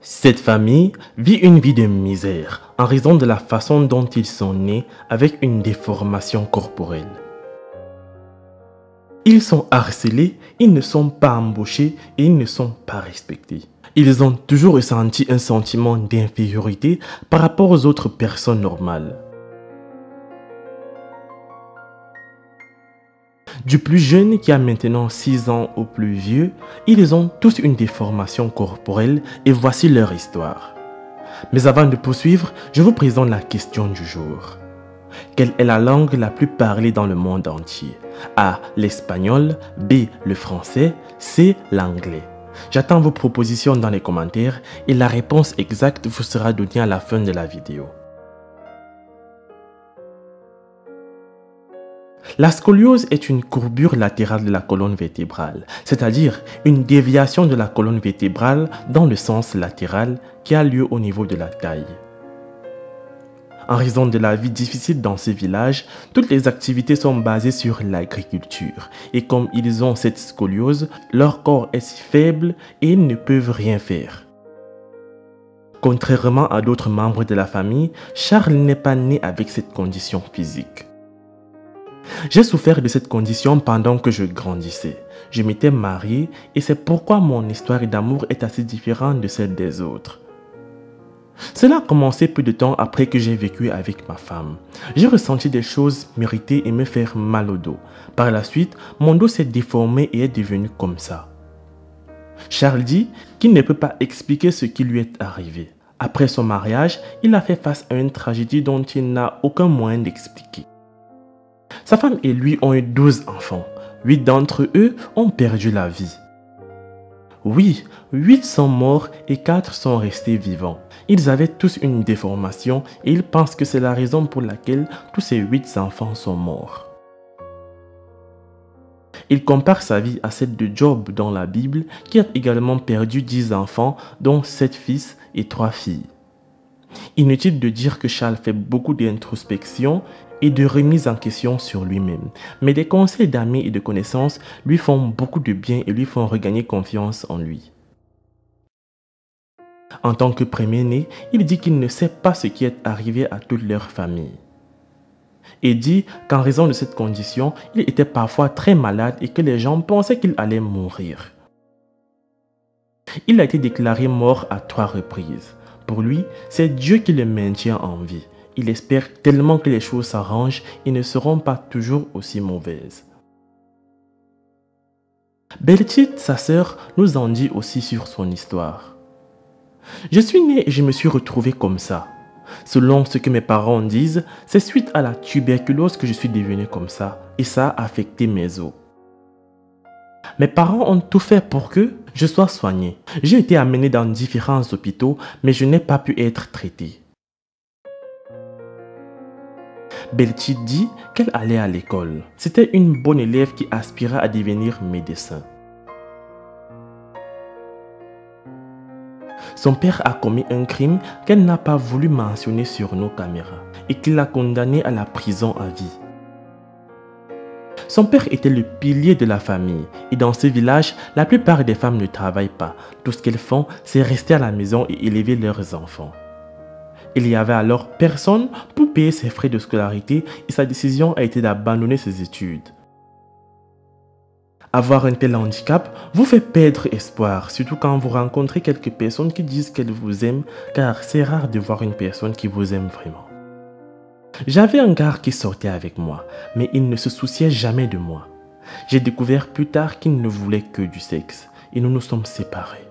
Cette famille vit une vie de misère en raison de la façon dont ils sont nés avec une déformation corporelle. Ils sont harcelés, ils ne sont pas embauchés et ils ne sont pas respectés. Ils ont toujours ressenti un sentiment d'infériorité par rapport aux autres personnes normales. Du plus jeune qui a maintenant 6 ans au plus vieux, ils ont tous une déformation corporelle et voici leur histoire. Mais avant de poursuivre, je vous présente la question du jour. Quelle est la langue la plus parlée dans le monde entier? A. L'espagnol, B. Le français, C. L'anglais. J'attends vos propositions dans les commentaires et la réponse exacte vous sera donnée à la fin de la vidéo. La scoliose est une courbure latérale de la colonne vertébrale, c'est-à-dire une déviation de la colonne vertébrale dans le sens latéral qui a lieu au niveau de la taille. En raison de la vie difficile dans ces villages, toutes les activités sont basées sur l'agriculture. Et comme ils ont cette scoliose, leur corps est si faible et ils ne peuvent rien faire. Contrairement à d'autres membres de la famille, Charles n'est pas né avec cette condition physique. J'ai souffert de cette condition pendant que je grandissais. Je m'étais marié et c'est pourquoi mon histoire d'amour est assez différente de celle des autres. Cela a commencé peu de temps après que j'ai vécu avec ma femme. J'ai ressenti des choses méritées et me faire mal au dos. Par la suite, mon dos s'est déformé et est devenu comme ça. Charles dit qu'il ne peut pas expliquer ce qui lui est arrivé. Après son mariage, il a fait face à une tragédie dont il n'a aucun moyen d'expliquer. Sa femme et lui ont eu 12 enfants. 8 d'entre eux ont perdu la vie. Oui, 8 sont morts et 4 sont restés vivants. Ils avaient tous une déformation et ils pensent que c'est la raison pour laquelle tous ces 8 enfants sont morts. Il compare sa vie à celle de Job dans la Bible qui a également perdu 10 enfants dont 7 fils et 3 filles. Inutile de dire que Charles fait beaucoup d'introspection et de remise en question sur lui-même. Mais des conseils d'amis et de connaissances lui font beaucoup de bien et lui font regagner confiance en lui. En tant que premier-né, il dit qu'il ne sait pas ce qui est arrivé à toute leur famille. Et dit qu'en raison de cette condition, il était parfois très malade et que les gens pensaient qu'il allait mourir. Il a été déclaré mort à trois reprises. Pour lui, c'est Dieu qui le maintient en vie. Il espère tellement que les choses s'arrangent et ne seront pas toujours aussi mauvaises. Bertite, sa sœur, nous en dit aussi sur son histoire. Je suis né et je me suis retrouvé comme ça. Selon ce que mes parents disent, c'est suite à la tuberculose que je suis devenu comme ça et ça a affecté mes os. Mes parents ont tout fait pour que je sois soigné. J'ai été amené dans différents hôpitaux, mais je n'ai pas pu être traité. Belchi dit qu'elle allait à l'école. C'était une bonne élève qui aspirait à devenir médecin. Son père a commis un crime qu'elle n'a pas voulu mentionner sur nos caméras et qui l'a condamné à la prison à vie. Son père était le pilier de la famille et dans ce village, la plupart des femmes ne travaillent pas. Tout ce qu'elles font, c'est rester à la maison et élever leurs enfants. Il y avait alors personne pour payer ses frais de scolarité et sa décision a été d'abandonner ses études. Avoir un tel handicap vous fait perdre espoir, surtout quand vous rencontrez quelques personnes qui disent qu'elles vous aiment, car c'est rare de voir une personne qui vous aime vraiment. J'avais un gars qui sortait avec moi, mais il ne se souciait jamais de moi. J'ai découvert plus tard qu'il ne voulait que du sexe et nous nous sommes séparés.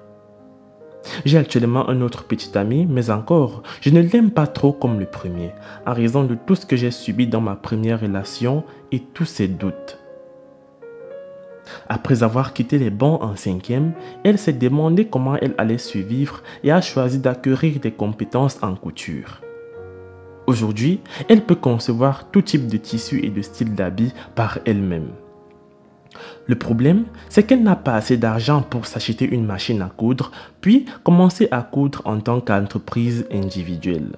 J'ai actuellement un autre petit ami, mais encore, je ne l'aime pas trop comme le premier, en raison de tout ce que j'ai subi dans ma première relation et tous ses doutes. Après avoir quitté les bancs en cinquième, elle s'est demandé comment elle allait survivre et a choisi d'acquérir des compétences en couture. Aujourd'hui, elle peut concevoir tout type de tissu et de style d'habit par elle-même. Le problème, c'est qu'elle n'a pas assez d'argent pour s'acheter une machine à coudre, puis commencer à coudre en tant qu'entreprise individuelle.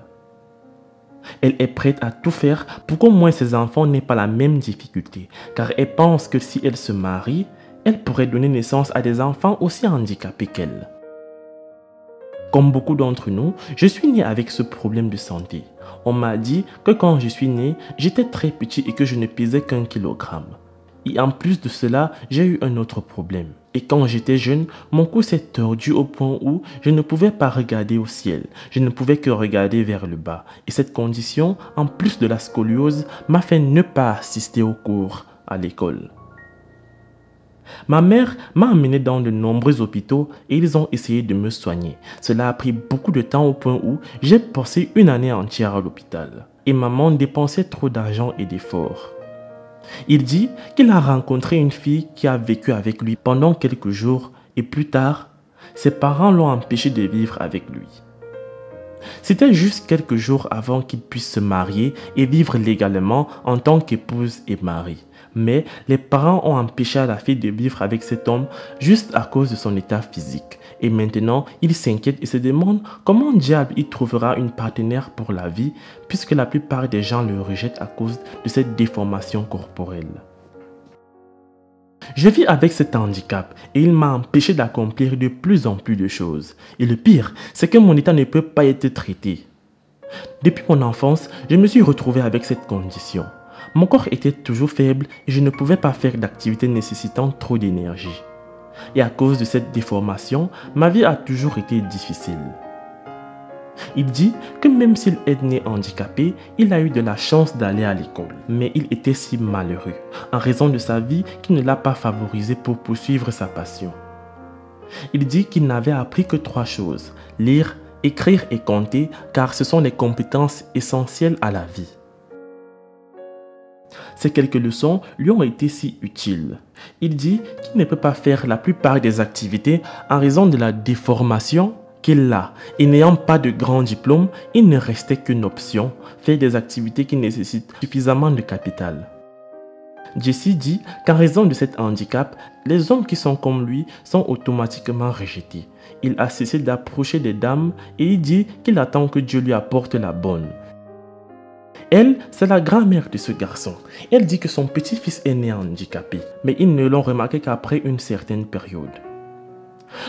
Elle est prête à tout faire pour qu'au moins ses enfants n'aient pas la même difficulté, car elle pense que si elle se marie, elle pourrait donner naissance à des enfants aussi handicapés qu'elle. Comme beaucoup d'entre nous, je suis né avec ce problème de santé. On m'a dit que quand je suis né, j'étais très petit et que je ne pesais qu'un kilogramme. Et en plus de cela, j'ai eu un autre problème. Et quand j'étais jeune, mon cou s'est tordu au point où je ne pouvais pas regarder au ciel. Je ne pouvais que regarder vers le bas. Et cette condition, en plus de la scoliose, m'a fait ne pas assister aux cours à l'école. Ma mère m'a amené dans de nombreux hôpitaux et ils ont essayé de me soigner. Cela a pris beaucoup de temps au point où j'ai passé une année entière à l'hôpital. Et maman dépensait trop d'argent et d'efforts. Il dit qu'il a rencontré une fille qui a vécu avec lui pendant quelques jours et plus tard, ses parents l'ont empêché de vivre avec lui. C'était juste quelques jours avant qu'il puisse se marier et vivre légalement en tant qu'épouse et mari. Mais les parents ont empêché la fille de vivre avec cet homme juste à cause de son état physique. Et maintenant, il s'inquiète et se demande comment diable il trouvera une partenaire pour la vie puisque la plupart des gens le rejettent à cause de cette déformation corporelle. Je vis avec cet handicap et il m'a empêché d'accomplir de plus en plus de choses. Et le pire, c'est que mon état ne peut pas être traité. Depuis mon enfance, je me suis retrouvé avec cette condition. Mon corps était toujours faible et je ne pouvais pas faire d'activités nécessitant trop d'énergie. Et à cause de cette déformation, ma vie a toujours été difficile. Il dit que même s'il est né handicapé, il a eu de la chance d'aller à l'école. Mais il était si malheureux, en raison de sa vie qui ne l'a pas favorisé pour poursuivre sa passion. Il dit qu'il n'avait appris que trois choses, lire, écrire et compter, car ce sont les compétences essentielles à la vie. Ces quelques leçons lui ont été si utiles. Il dit qu'il ne peut pas faire la plupart des activités en raison de la déformation qu'il a. Et n'ayant pas de grand diplôme, il ne restait qu'une option, faire des activités qui nécessitent suffisamment de capital. Jesse dit qu'en raison de cet handicap, les hommes qui sont comme lui sont automatiquement rejetés. Il a cessé d'approcher des dames et il dit qu'il attend que Dieu lui apporte la bonne. Elle, c'est la grand-mère de ce garçon. Elle dit que son petit-fils est né handicapé, mais ils ne l'ont remarqué qu'après une certaine période.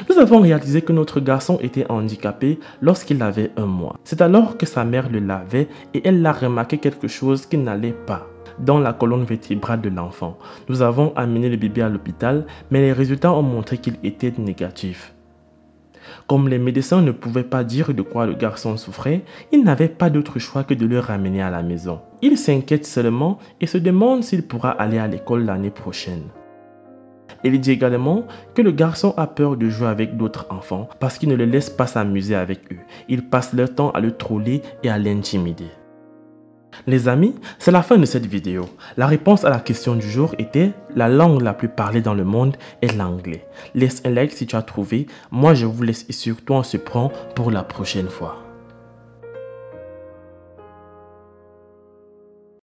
Nous avons réalisé que notre garçon était handicapé lorsqu'il avait un mois. C'est alors que sa mère le lavait et elle a remarqué quelque chose qui n'allait pas dans la colonne vertébrale de l'enfant. Nous avons amené le bébé à l'hôpital, mais les résultats ont montré qu'il était négatif. Comme les médecins ne pouvaient pas dire de quoi le garçon souffrait, ils n'avaient pas d'autre choix que de le ramener à la maison. Il s'inquiète seulement et se demande s'il pourra aller à l'école l'année prochaine. Il dit également que le garçon a peur de jouer avec d'autres enfants parce qu'il ne le laisse pas s'amuser avec eux. Il passe leur temps à le troller et à l'intimider. Les amis, c'est la fin de cette vidéo. La réponse à la question du jour était la langue la plus parlée dans le monde est l'anglais. Laisse un like si tu as trouvé. Moi, je vous laisse et surtout on se prend pour la prochaine fois.